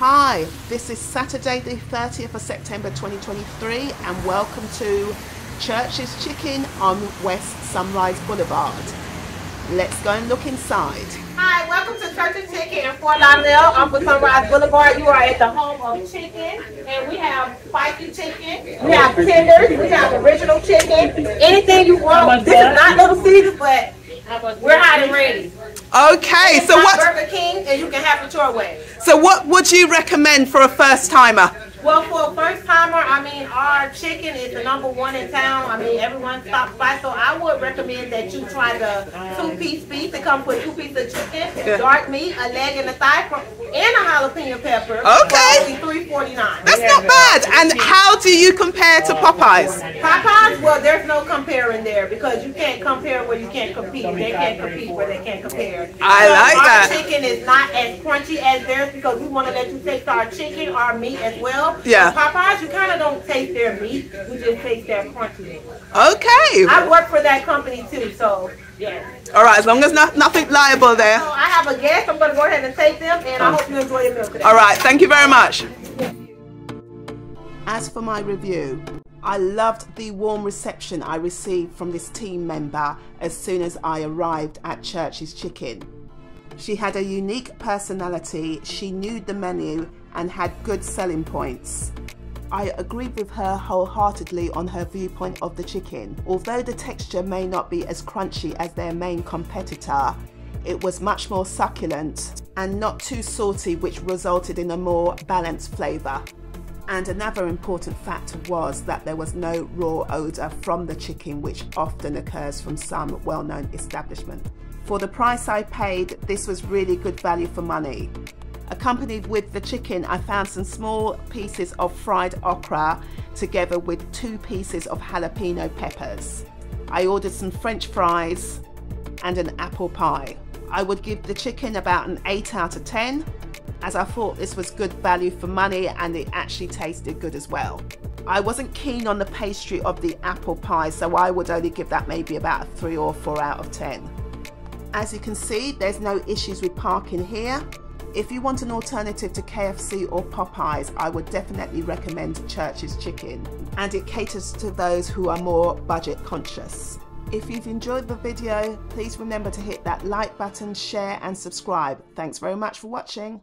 Hi, this is Saturday, the 30th of September 2023, and welcome to Church's Chicken on West Sunrise Boulevard. Let's go and look inside. Hi, welcome to Church's Chicken in Fort Lauderdale off of Sunrise Boulevard. You are at the home of chicken, and we have spicy chicken, we have tenders, we have original chicken, anything you want. This is not Little Caesars, but we're hot and ready. Okay, It's so what Burger King, and you can have it your way. so what would you recommend for a first timer? Well, for a first timer, I mean, our chicken is the number one in town. I mean, everyone stops by, so I would recommend that you try the two-piece beef. It comes with two pieces of chicken, dark meat, a leg and a thigh, from, and a jalapeno pepper. Okay. For only three forty-nine. That's not bad. And how do you compare to Popeyes? Popeyes, well, there's no comparing there because you can't compare where you can't compete. They can't compete where they can't compare. I So like our that. chicken is not as crunchy as theirs because we want to let you taste our chicken, our meat as well. Yeah. Popeyes, you kind of don't taste their meat. You just taste their crunchiness. Okay. I work for that company too, so yeah. All right, as long as not, nothing liable there. So I have a guest. I'm going to go ahead and take them, and I oh. hope you enjoy your meal today. All right, thank you very much. As for my review, I loved the warm reception I received from this team member as soon as I arrived at Church's Chicken. She had a unique personality, she knew the menu, and had good selling points. I agreed with her wholeheartedly on her viewpoint of the chicken. Although the texture may not be as crunchy as their main competitor, it was much more succulent and not too salty, which resulted in a more balanced flavour. And another important factor was that there was no raw odour from the chicken, which often occurs from some well known establishments. For the price I paid, this was really good value for money. Accompanied with the chicken, I found some small pieces of fried okra together with two pieces of jalapeno peppers. I ordered some french fries and an apple pie. I would give the chicken about an 8 out of 10 as I thought this was good value for money and it actually tasted good as well. I wasn't keen on the pastry of the apple pie so I would only give that maybe about a 3 or 4 out of 10. As you can see there's no issues with parking here. If you want an alternative to KFC or Popeyes, I would definitely recommend Church's Chicken and it caters to those who are more budget conscious. If you've enjoyed the video, please remember to hit that like button, share and subscribe. Thanks very much for watching.